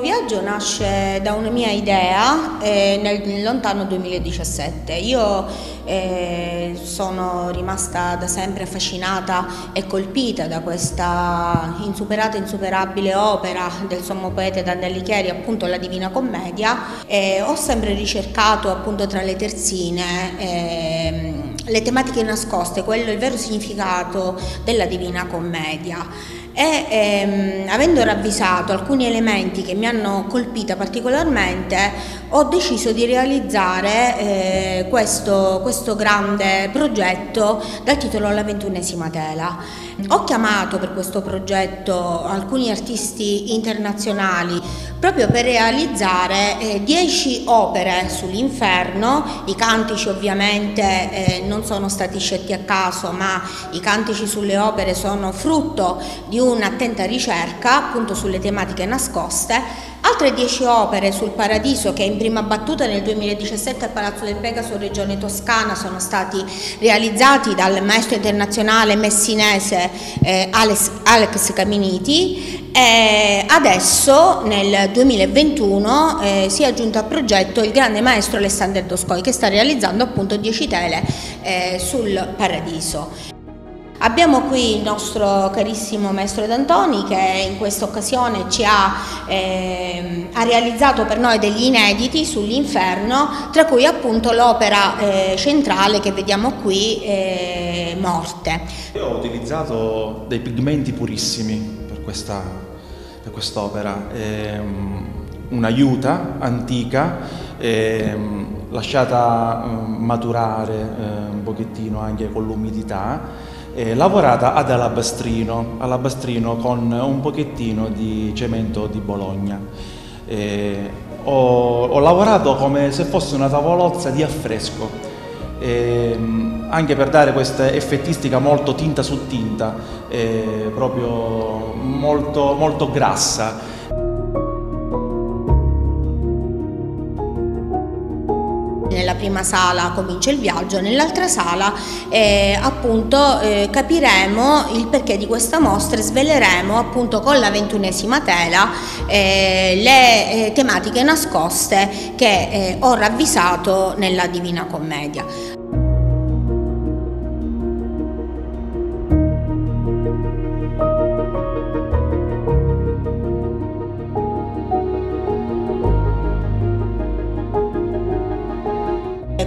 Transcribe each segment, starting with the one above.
viaggio nasce da una mia idea eh, nel lontano 2017. Io eh, sono rimasta da sempre affascinata e colpita da questa insuperata insuperabile opera del sommo poeta Dante Alighieri, appunto la Divina Commedia. E ho sempre ricercato appunto tra le terzine ehm, le tematiche nascoste, quello il vero significato della Divina Commedia e ehm, avendo ravvisato alcuni elementi che mi hanno colpita particolarmente ho deciso di realizzare eh, questo, questo grande progetto dal titolo La ventunesima tela. Ho chiamato per questo progetto alcuni artisti internazionali proprio per realizzare 10 eh, opere sull'inferno, i cantici ovviamente eh, non sono stati scelti a caso ma i cantici sulle opere sono frutto di un'attenta ricerca appunto sulle tematiche nascoste. Altre 10 opere sul paradiso che in prima battuta nel 2017 al Palazzo del Pegaso, Regione Toscana, sono stati realizzati dal maestro internazionale messinese eh, Alex, Alex Caminiti e adesso nel 2021 eh, si è aggiunto al progetto il grande maestro Alessandro Doscoi che sta realizzando appunto 10 tele eh, sul paradiso. Abbiamo qui il nostro carissimo maestro D'Antoni che in questa occasione ci ha, eh, ha, realizzato per noi degli inediti sull'inferno, tra cui appunto l'opera eh, centrale che vediamo qui, eh, Morte. Io ho utilizzato dei pigmenti purissimi questa, per quest'opera, ehm, una juta antica ehm, lasciata ehm, maturare un pochettino anche con l'umidità lavorata ad alabastrino, alabastrino con un pochettino di cemento di Bologna. Eh, ho, ho, lavorato come se fosse una tavolozza di affresco, eh, anche per dare questa effettistica molto tinta su tinta, eh, proprio molto, molto grassa. nella prima sala comincia il viaggio, nell'altra sala eh, appunto eh, capiremo il perché di questa mostra e sveleremo appunto con la ventunesima tela eh, le eh, tematiche nascoste che eh, ho ravvisato nella Divina Commedia.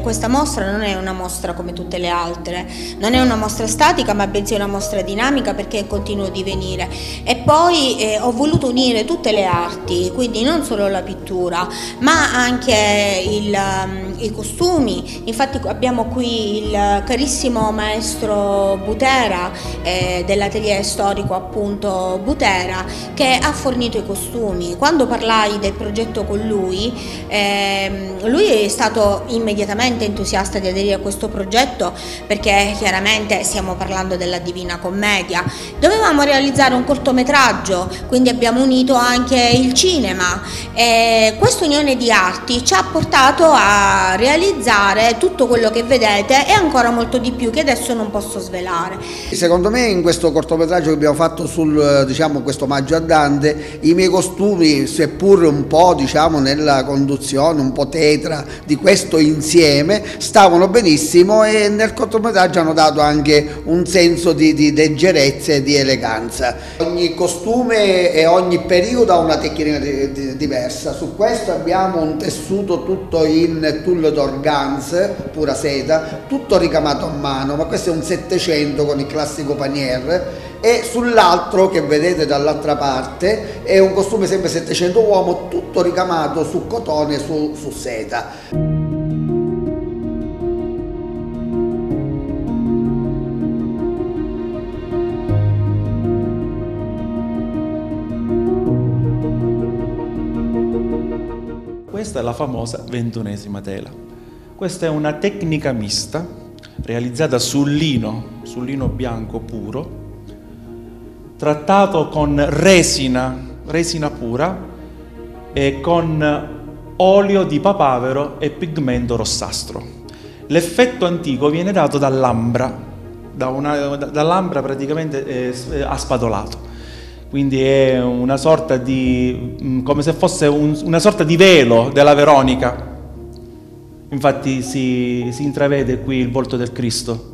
Questa mostra non è una mostra come tutte le altre, non è una mostra statica ma bensì una mostra dinamica perché è in continuo divenire e poi eh, ho voluto unire tutte le arti, quindi non solo la pittura ma anche il, um, i costumi, infatti abbiamo qui il carissimo maestro Butera eh, dell'atelier storico appunto Butera che ha fornito i costumi, quando parlai del progetto con lui, eh, lui è stato immediatamente entusiasta di aderire a questo progetto perché chiaramente stiamo parlando della Divina Commedia. Dovevamo realizzare un cortometraggio, quindi abbiamo unito anche il cinema. E questa unione di arti ci ha portato a realizzare tutto quello che vedete e ancora molto di più che adesso non posso svelare. Secondo me in questo cortometraggio che abbiamo fatto sul diciamo, questo omaggio a Dante, i miei costumi, seppur un po' diciamo, nella conduzione, un po' tetra di questo insieme, stavano benissimo e nel cortometraggio hanno dato anche un senso di, di leggerezza e di eleganza. Ogni costume e ogni periodo ha una tecnica di, di, diversa, su questo abbiamo un tessuto tutto in tulle d'organze, pura seta, tutto ricamato a mano, ma questo è un 700 con il classico panier e sull'altro che vedete dall'altra parte è un costume sempre 700 uomo tutto ricamato su cotone su, su seta. Questa è la famosa ventunesima tela. Questa è una tecnica mista realizzata sul lino, sul lino bianco puro, trattato con resina, resina pura e con olio di papavero e pigmento rossastro. L'effetto antico viene dato dall'ambra, da dall'ambra praticamente eh, aspadolato quindi è una sorta di, mm, come se fosse un, una sorta di velo della Veronica. Infatti si, si intravede qui il volto del Cristo.